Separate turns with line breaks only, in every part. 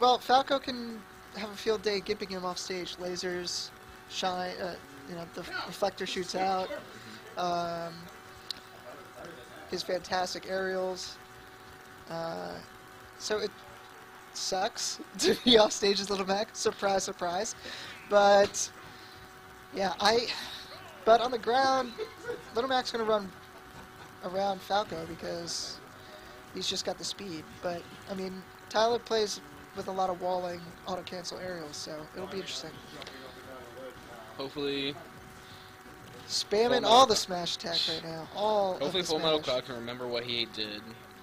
Well, Falco can have a field day gimping him off stage. Lasers, shine, uh, you know, the reflector shoots out. Um, his fantastic aerials. Uh, so it sucks to be off stage as Little Mac. Surprise, surprise. But yeah, I. But on the ground, Little Mac's gonna run around Falco because he's just got the speed. But I mean, Tyler plays with a lot of walling, auto cancel aerials, so it'll be interesting.
Hopefully,
Spamming all the smash attack right now. All
hopefully Full Metal. Cloud can remember what he did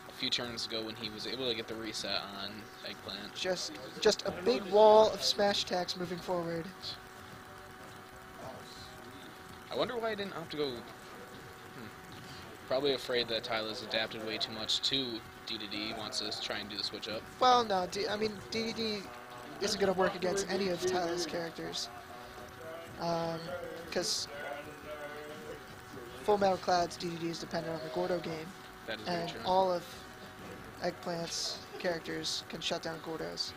a few turns ago when he was able to get the reset on Eggplant.
Just, just a big wall of smash attacks moving forward.
I wonder why I didn't opt to go. Hmm. Probably afraid that Tyler's adapted way too much to DDD. Wants to try and do the switch up.
Well, no, D- I mean DDD isn't going to work against any of Tyler's characters, because Full Metal Cloud's DDD is dependent on the Gordo game,
That is
and all of Eggplant's characters can shut down Gordos.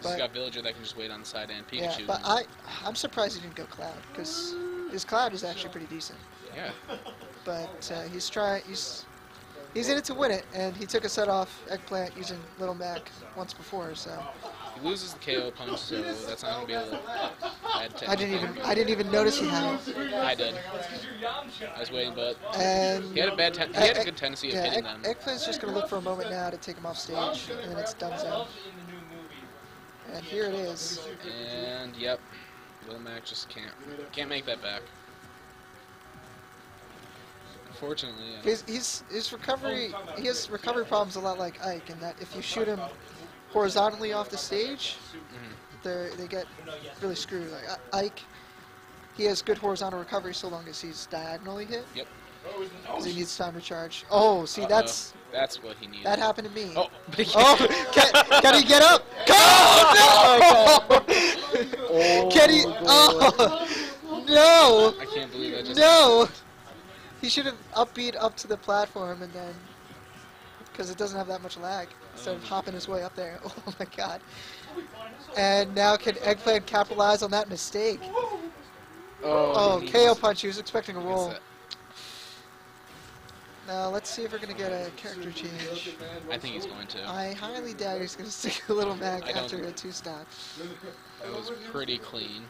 He's
but-
got Villager that can just wait on the side and Pikachu.
Yeah, but I, I'm surprised he didn't go Cloud, because his Cloud is actually pretty decent.
yeah,
but uh, he's trying. He's he's in it to win it, and he took a set off Eggplant using Little Mac once before. So
he loses the KO punch, so that's not gonna be able to add to
I didn't even I didn't even notice he had it.
I did. I was waiting, but
And
he had a bad. He had a good tendency of
yeah,
hitting
Egg,
them.
Eggplant's just gonna look for a moment now to take him off stage, and then it's done so. And here it is.
And yep, Little Mac just can't can't make that back. Unfortunately, uh,
His, his his recovery he has recovery problems a lot like Ike, in that if you shoot him horizontally off the stage,
mhm.
they they get really screwed. Like Ike, he has good horizontal recovery so long as he's diagonally hit.
Yep.
he needs time to charge. Oh, see
Uh-oh.
that's
that's what he needs.
that happened to me.
Oh,
Oh, can, can he get up? Go! No! Can he? Oh, no!
I can't believe that just.
No! He should have upbeat up to the platform and then, because it doesn't have that much lag, instead of hopping his way up there. Oh my god! And now can Eggplant capitalize on that mistake?
Oh,
Oh, KO punch. He was expecting a roll. Now let's see if we're gonna get a character change.
I think he's going to.
I highly doubt he's gonna stick a Little
Mac
after a two stock.
That was pretty clean.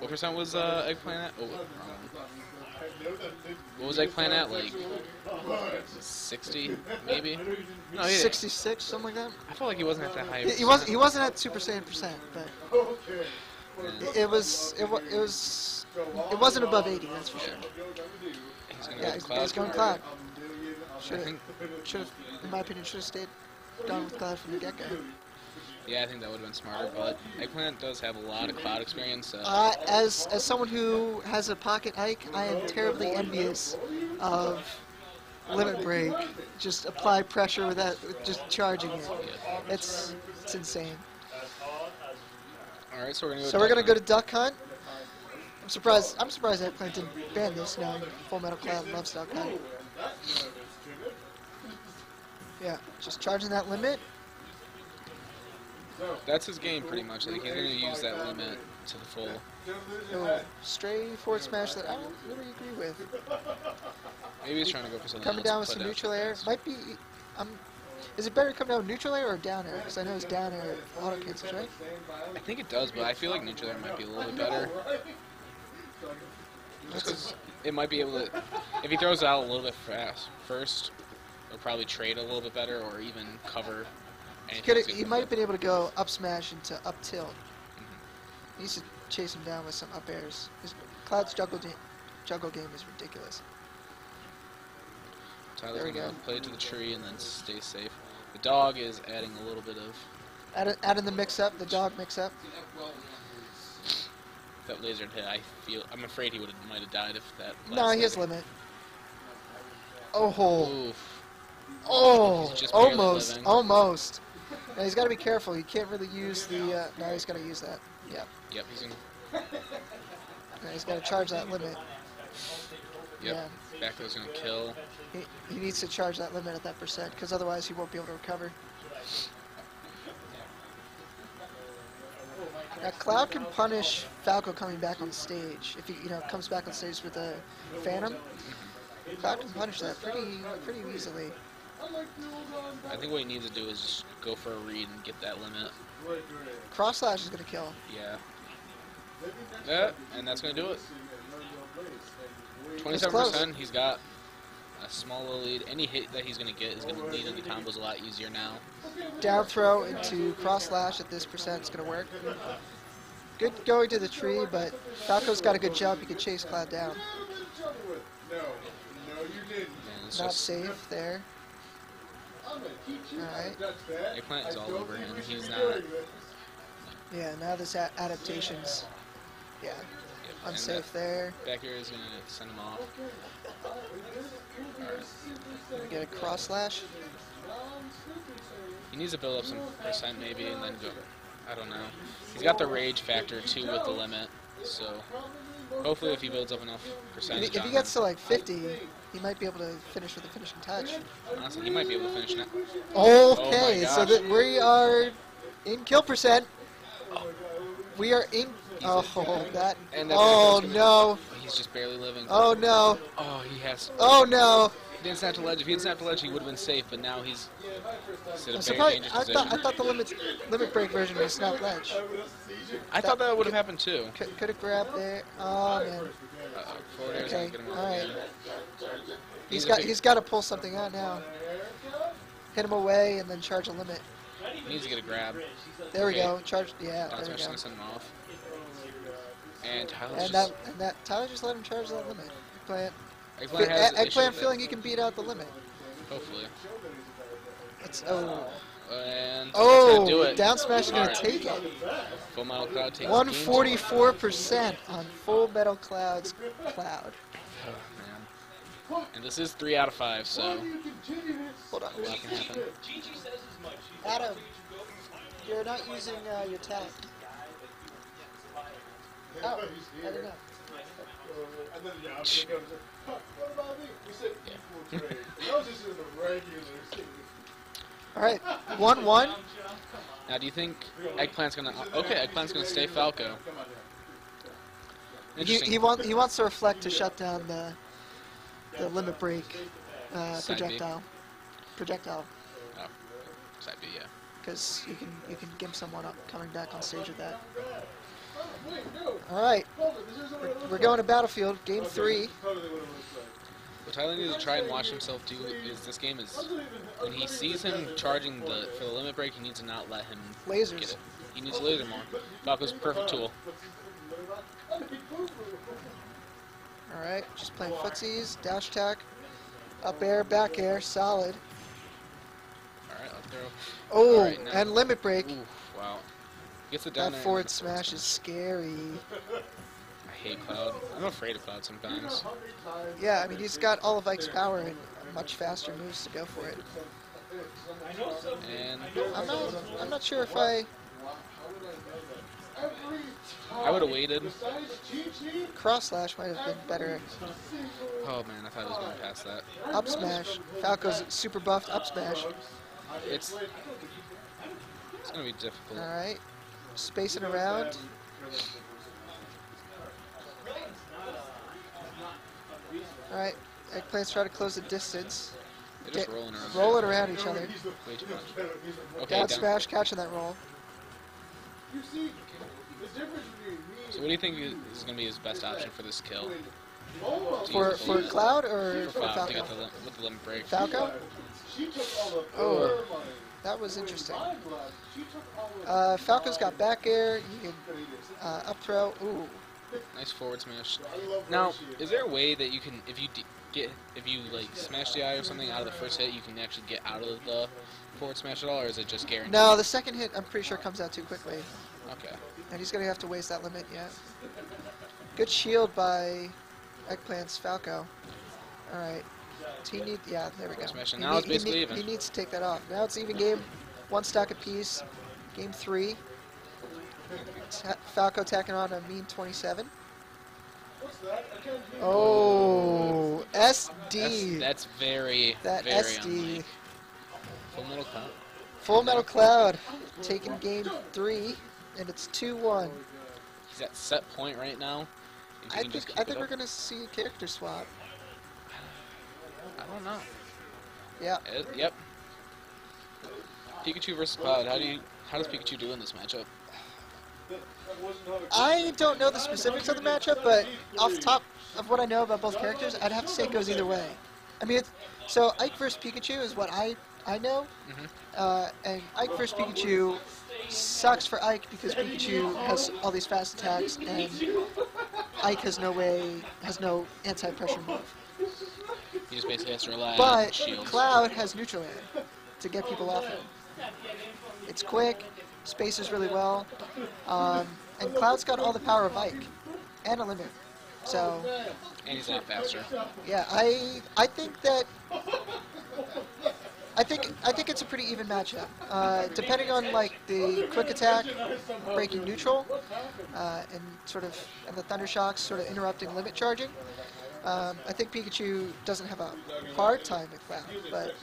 What percent was uh, Eggplant at? Oh, wrong. What was Eggplant at? Like 60, maybe? No,
66, something like that.
I felt like he wasn't at that high.
He, he wasn't. He wasn't at Super Saiyan percent, but
Yeah.
it, it was. It, it was. It wasn't above 80. That's for sure.
He's gonna
Yeah, he's,
Cloud.
he's going Cloud. Should have. In my opinion, should have stayed. Gone with Cloud from the get-go.
Yeah, I think that would have been smarter. But Eggplant does have a lot of Cloud experience. So
Uh, as as someone who has a pocket Ike, I am terribly envious of Limit Break. Just apply pressure without with just charging it.
yeah.
It's it's insane.
All right, so we're gonna go.
So we're gonna go to Duck Hunt. I'm surprised. I'm surprised Eggplant didn't ban this. Now Full Metal Cloud loves Duck Hunt. Yeah, just charging that limit.
That's his game, pretty much. Like he's gonna use that limit to the full.
Oh, stray forward smash that I don't really agree with.
Maybe he's trying to go for something
Coming down with some neutral air might be. Um, is it better to come down with neutral air or down air? Because I know it's down air auto cancels, right?
I think it does, but I feel like neutral air might be a little bit better. Just 'cause it might be able to, if he throws it out a little bit fast first, it'll probably trade a little bit better or even cover
He, could
that's
he might have been able to go up smash into up tilt. Mm-hmm. He needs to chase him down with some up airs. His Cloud's juggle, juggle game is ridiculous.
Tyler's
there we go.
play to the tree and then stay safe. The dog is adding a little bit of
Add, add in the mix up, the dog mix up.
that laser hit. I feel I'm afraid he would have might have died if that.
No, he has limit. Oh,
Oof.
oh,
He's just barely
almost, almost. Now he's got to be careful. He can't really use the. Uh, no, he's got to use that. Yeah,
Yep, he's gonna.
yeah he's got to charge that limit.
Yep. Back throw's gonna kill.
He, he needs to charge that limit at that percent, because otherwise he won't be able to recover. Now Cloud can punish Falco coming back on stage if he, you know, comes back on stage with a Phantasm. Cloud can punish that pretty, pretty easily.
I think what he needs to do is just go for a read and get that limit.
Cross slash is gonna kill.
Yeah. Yeah, and that's gonna do it. Twenty-seven percent. He's got a small little lead. Any hit that he's gonna get is gonna lead into combos a lot easier now.
Down throw into cross slash at this percent is gonna work. Good going to the tree, but Falco's got a good jump. He can chase Cloud down.
And it's
Not
just
safe there. Alright.
eggplant is all over him. He's not.
Yeah, now this a- adaptations. Yeah,
Yep, and
unsafe there.
that Back air is gonna send him off. Alright.
Get a cross slash.
He needs to build up some percent maybe and then go. I don't know. He's got the rage factor too with the limit, so hopefully if he builds up enough
If he,
percentage,
if he gets to like 50, he might be able to finish with a finishing touch.
honestly, he might be able to finish now.
Okay, oh
my
so that we are in kill percent. We are in. Oh, that.
And
Oh no!
He's just barely living.
Oh no!
Oh, he has.
Oh no!
He didn't snap to ledge. If he had snapped to ledge, he would have been safe. But now he's, he's in
I'm
a very
surprised. I thought I thought the limit limit break version was snap ledge.
I thought that would have happened too.
Could, could have grabbed there. Oh man.
Uh-oh,
Okay,
not getting off
alright.
again.
He's got he's got to pull something out now. Hit him away and then charge a limit.
He needs to get a grab.
There we go. Charge. Yeah, there we go.
gonna send him off. And Tyler's
And
just.
that and that Tyler just let him charge that limit. Eggplant.
Eggplant has an
Eggplant feeling he can beat out the limit.
Hopefully.
It's oh
And
oh
do it.
down smash is gonna
Alright.
take it.
Full Metal Cloud takes
One
game two.
forty four percent on Full Metal Cloud's cloud.
Oh, man. And this is three out of five, so
Hold on.
a lot can happen.
Adam, you're not using uh, your tag. Oh, I don't know.
And then, yeah, I'm just gonna say, "Huh, what about me? We said equal trade. That was just in the regular season.
All right, one one.
Now, do you think Eggplant's gonna? Okay, Eggplant's gonna stay Falco.
He, he wants he wants to reflect to shut down the the limit break uh, projectile projectile
Oh, side B, yeah.
because you can you can gimp someone up coming back on stage with that. All right, we're, we're going to battlefield game three.
What it looks like.
What Tyler needs to try and watch himself do is this game is when he sees him charging the for the limit break, he needs to not let him get it. He needs to laser more. Falco's a perfect tool.
All right, just playing footsies, dash attack, up air, back air, solid.
All right, up throw.
Oh,
All right, now-
and limit break.
Ooh, wow. Gets it down
That forward smash is scary.
I hate Cloud. I'm afraid of Cloud sometimes.
Yeah, I mean he's got all of Ike's power and much faster moves to go for it.
And
I'm not, I'm not sure if I
I would have waited.
cross slash might have been better.
Oh man, I thought I was going past that.
Up smash. Falco's super buffed up smash.
It's it's gonna be difficult.
All right, spacing around. All right, eggplants try to close the distance.
They're just
Get-
rolling around.
Rolling around each other.
Way too much. Okay,
Down
down.
smash, catching that roll.
You see, the difference between me
So what do you think is is gonna be his best option for this kill?
For for Cloud or
For
for
Falco, to get the with the limit break.
Falco?
she took all of
Oh.
Her money.
That was interesting.
My blood, she took all of
Uh, Falco's got back air. You can uh, up throw. Ooh.
Nice forward smash. Now, is there a way that you can, if you d- get, if you like smash DI or something out of the first hit, you can actually get out of the forward smash at all, or is it just guaranteed?
No, the second hit I'm pretty sure comes out too quickly,
Okay.
and he's gonna have to waste that limit. Yeah. Good shield by Eggplant's Falco. All right. He need, yeah, there we go.
Smash it.
He
Now it's
he
basically
need-
even.
He needs to take that off. Now it's even game, one stock apiece. Game three. Ta- Falco tacking on a mean 27.
What's that? I can't hear
Oh, SD.
that's very,
That
very
SD.
unlike. Full Metal Cloud.
Full Metal Cloud taking game three. and it's two one.
He's at set point right now.
I think I think we're gonna see a character swap.
I don't know.
Yeah.
Uh, yep. Pikachu versus Cloud. How do you? How does Pikachu do in this matchup?
I don't know the specifics of the matchup, but off the top of what I know about both characters, I'd have to say it goes either way. I mean, it's, so Ike versus Pikachu is what I I know,
Mhm.
uh, and Ike versus Pikachu sucks for Ike because Pikachu has all these fast attacks, and Ike has no way has no anti-pressure move.
He just basically has to rely on
But
shields.
Cloud has neutral air to get people off him. It's quick, spaces really well, um, and Cloud's got all the power of Ike and a limit. So
and he's a lot faster.
yeah, I I think that I think I think it's a pretty even matchup. Uh, depending on like the quick attack breaking neutral, uh, and sort of and the thunder shocks sort of interrupting limit charging. Um, I think Pikachu doesn't have a hard time with Cloud, but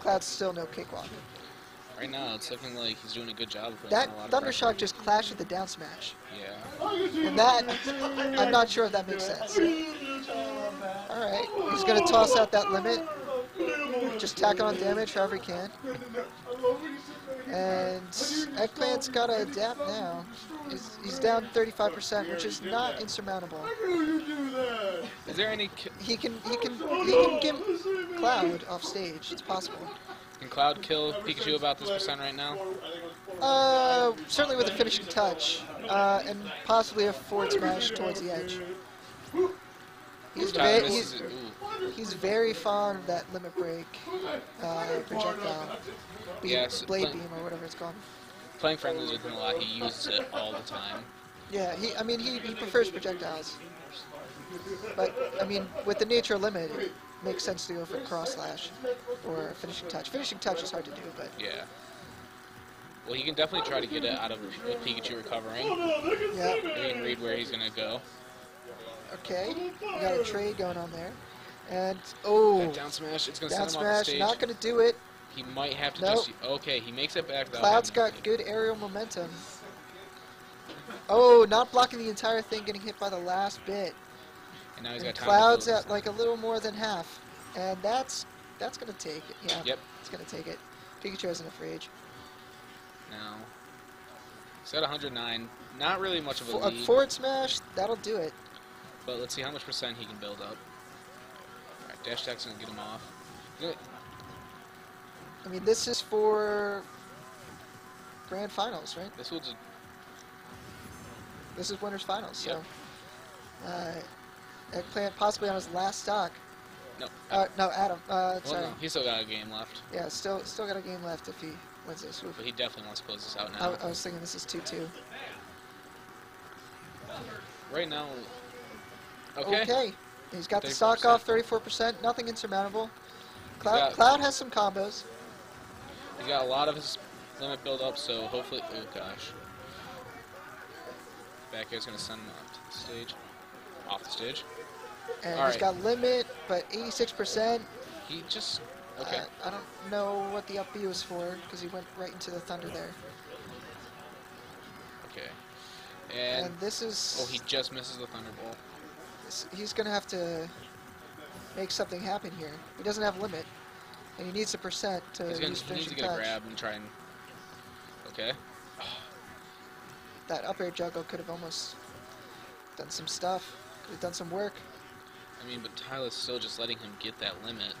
Cloud's still no cakewalk.
Right now, it's looking like he's doing a good job.
That
on a lot of
thunder shock just clashed with the down smash,
Yeah.
and that I'm not sure if that makes sense. All right, he's gonna toss out that limit, just tack on damage however he can. And Eggplant's got to adapt now. He's, he's down 35%, which is not insurmountable.
Is there any?
He can he can he can give Cloud off stage. It's possible.
Can Cloud kill Pikachu about this percent right now?
Uh, certainly with a finishing touch, uh, and possibly a forward smash towards the edge. He's he's. He's very fond of that limit break uh, projectile. Beam,
Yes,
blade beam or whatever it's called.
Playing friendlies with him a lot, he uses it all the time.
Yeah, he. I mean, he, he prefers projectiles. But I mean, with the nature limit, it makes sense to go for cross slash or finishing touch. Finishing touch is hard to do, but
Yeah. Well, he can definitely try to get it out of with Pikachu recovering.
yeah.
He can read where he's gonna go.
Okay, we got a trade going on there, and oh,
That down smash, it's gonna
down
send him off the stage.
not gonna do it.
He might have to
Nope.
just. Okay, he makes it back.
Cloud's got good aerial momentum. Oh, not blocking the entire thing, getting hit by the last bit.
And now he's
And
got time to
Cloud's at like a little more than half, and that's that's gonna take it. Yeah,
Yep.
it's gonna take it. Pikachu has enough rage.
now. He's at 109. Not really much of a
For, a forward smash, that'll do it.
but let's see how much percent he can build up. Dash attack's gonna get him off.
I mean, this is for grand finals, right?
This will just.
This is winners finals. So, uh, Eggplant possibly on his last stock.
No.
Uh, no, Adam. Uh,
well,
sorry.
no, he's still got a game left,
Yeah, still still got a game left if he wins this. Oof.
but he definitely wants to close this out
I,
now.
I was thinking this is two two.
Right now. Okay.
Okay. He's got the
34%.
stock off 34%. Nothing insurmountable. Cloud, Cloud has some combos.
He's got a lot of his limit build up, so hopefully. Oh gosh. Back air's gonna send him off to the stage. Off the stage.
And
All
he's
right.
got limit, but 86%.
He just. Okay.
Uh, I don't know what the up B was for because he went right into the thunder there.
Okay. And,
And, this is
oh, he just misses the thunderbolt.
He's gonna have to make something happen here. He doesn't have limit, and he needs a percent to
He's gonna
use
he needs to get a grab and try and. Okay.
That up air juggle could have almost done some stuff. Could have done some work.
I mean, but Tyler's still just letting him get that limit.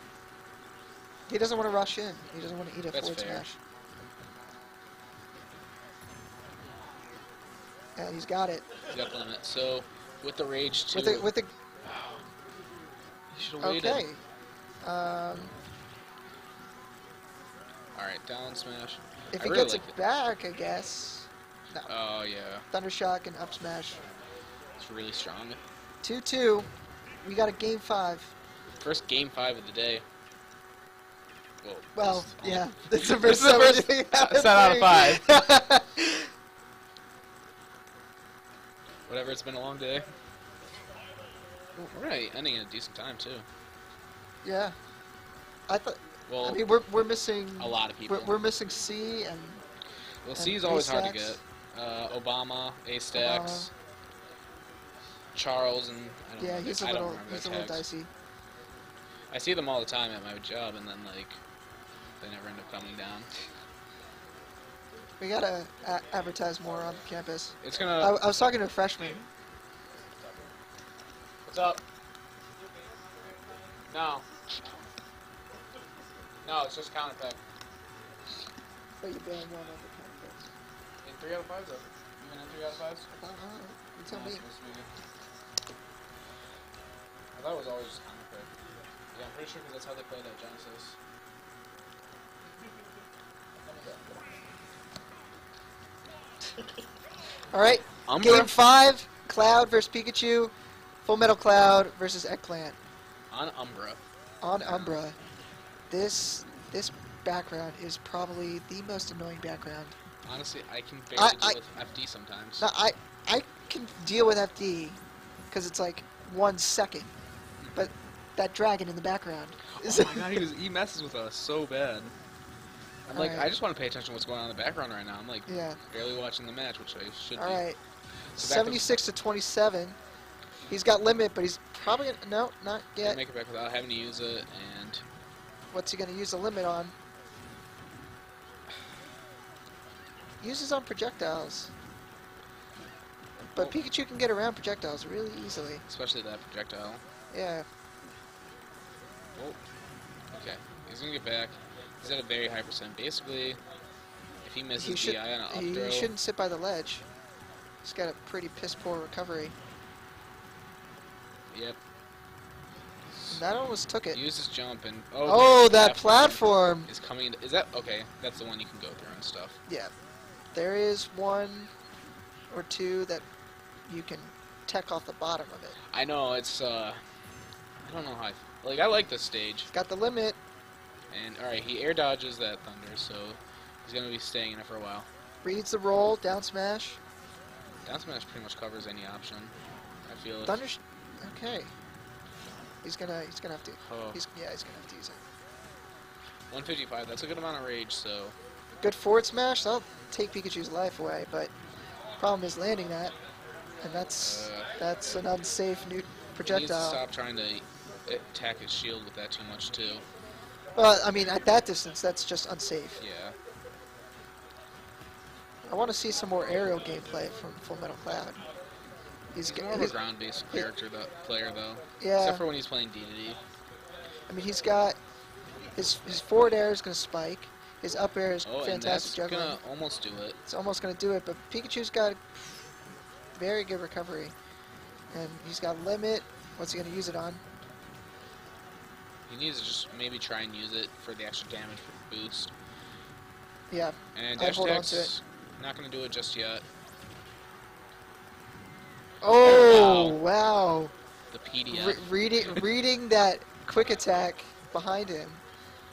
He doesn't want to rush in. He doesn't want to eat a
That's
forward
fair.
smash. And he's got it.
He's got the limit. So with the rage too.
With the, with the
he should have waited.
okay. Um,
All right, down smash.
if
I
he
really
gets
like
it back, I guess. No.
Oh yeah,
Thunder shock and up smash.
it's really strong.
Two two. We got a game five.
First game five of the day. Well,
Well,
this is all-
yeah, it's the first,
is the first
seven
set out of
five.
Whatever. It's been a long day. All right, ending in a decent time too.
yeah, I thought.
Well,
I mean, we're we're missing
a lot of people.
we're, we're missing C and
well, C is always hard to get. uh, Obama, A Stacks, Charles, and I don't
Yeah,
remember-
he's a little he's a little dicey.
I see them all the time at my job, and then like they never end up coming down.
We gotta a- advertise more on campus.
It's
I,
gonna.
I was talking to a freshman.
What's up? No. No, it's just counterpick.
But you banned one of the campus.
In three out of fives, though. Even in three out of fives.
I uh, don't uh, know. You tell
No,
me.
it's supposed to be good. I thought it was always just counterpick. Yeah, I'm pretty sure because that's how they played that Genesis.
All right.
Umbra?
Game five. Cloud versus Pikachu. Full Metal Cloud versus Eggplant
On Umbra.
on Umbra. This this background is probably the most annoying background.
Honestly, I can barely
I-
deal with FD sometimes.
Now I I can deal with FD because it's like one second, but that dragon in the background
Oh my god, he, was, he messes with us so bad. I'm like,
Alright.
I just want to pay attention to what's going on in the background right now. I'm like
yeah.
barely watching the match, which I should
All
be.
right.
So
76 to 27. He's got limit, but he's probably gonna, no, not yet.
make it back without having to use it, and
What's he gonna use the limit on? Uses on projectiles. But Pikachu can get around projectiles really easily.
especially that projectile.
Yeah.
Oh, okay. He's gonna get back. He's at a very high percent. Basically, if he misses
He, should,
DI on an up
he
throw,
shouldn't sit by the ledge. He's got a pretty piss poor recovery.
yep.
That almost took it.
Use his jump and
Oh,
okay,
that platform!
is coming. Into, is that okay? That's the one you can go through and stuff.
Yeah. There is one or two that you can tech off the bottom of it.
I know it's. uh I don't know how. I, like I like this stage.
It's got the limit.
And all right, he air dodges that thunder, so he's gonna be staying in it for a while.
Reads the roll, down smash.
Down smash pretty much covers any option. I feel.
Thunder. Okay. He's gonna. He's gonna have to.
Oh,
He's yeah. He's gonna have to use it.
155. That's a good amount of rage. So
Good forward smash. That'll take Pikachu's life away. But problem is landing that, and that's
Uh,
that's an unsafe new
he needs to stop trying to attack his shield with that too much too.
Well, I mean, at that distance, that's just unsafe.
Yeah.
I want to see some more aerial gameplay from Full Metal Cloud. He's,
He's more of a ground-based character, though, player though.
yeah.
Except for when he's playing DDD.
I mean, he's got his his forward air is gonna spike. His up air is
Oh,
fantastic juggling.
gonna almost do it.
It's almost gonna do it, but Pikachu's got very good recovery, and he's got limit. What's he gonna use it on?
He needs to just maybe try and use it for the extra damage for boost.
Yeah,
And dash attacks, not gonna do it just yet.
Oh wow!
The PDF.
Re- reading reading that quick attack behind him,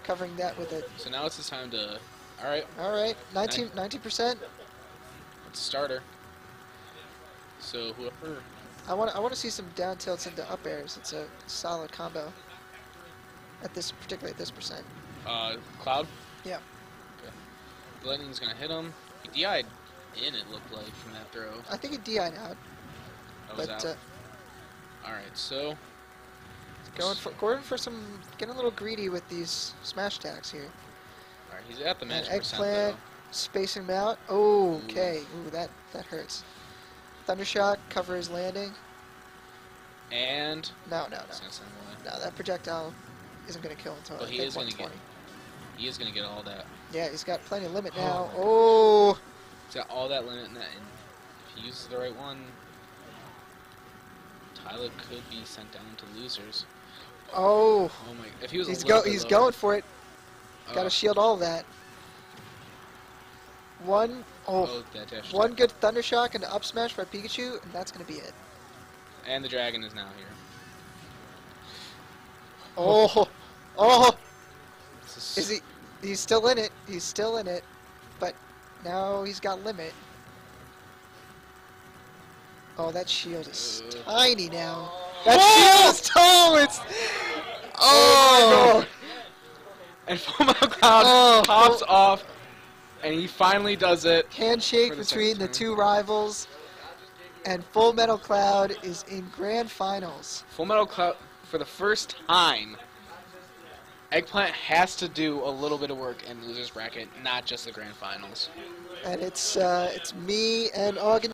covering that with it.
so now it's his time to. All right,
All right, 19 percent.
it's a starter. So whoever.
I want I want to see some down tilts into up airs. It's a solid combo. At this particularly at this percent.
Uh, Cloud.
Yeah.
Okay. Lightning's gonna hit him. He DI'd in. It looked like from that throw.
I think he DI'd out,
That was
but
out.
uh,
All right, so
going for going for some getting a little greedy with these smash attacks here.
all right, he's at the
And
magic percent
eggplant,
though.
spacing him out. Oh, okay. Ooh, that that hurts. Thundershock cover his landing.
And
No, no, no,
gonna send him away.
no. That projectile isn't gonna kill until I
he is gonna get- He is gonna get all that.
Yeah, he's got plenty of limit
Oh
now.
my
Oh,
He's got all that limit and if he uses the right one, Tyler could be sent down to losers.
oh,
Oh my! If he was
he's go he's
lower-
going for it.
Oh,
Got to shield all that. One oh,
oh, that dash
one good thunder shock and up smash by Pikachu, and that's gonna be it.
And the dragon is now here.
Oh, oh, is he? He's still in it. He's still in it, but now he's got limit. Oh, that shield is
Uh.
tiny now. That shield is tall. It's oh,
And Full Metal Cloud
Oh,
pops
full-
off And he finally does it.
Handshake
the
between the two rivals, and Full Metal Cloud is in grand finals.
Full Metal Cloud for the first time. Eggplant has to do a little bit of work in the losers bracket, not just the grand finals.
And it's uh, it's me and Augen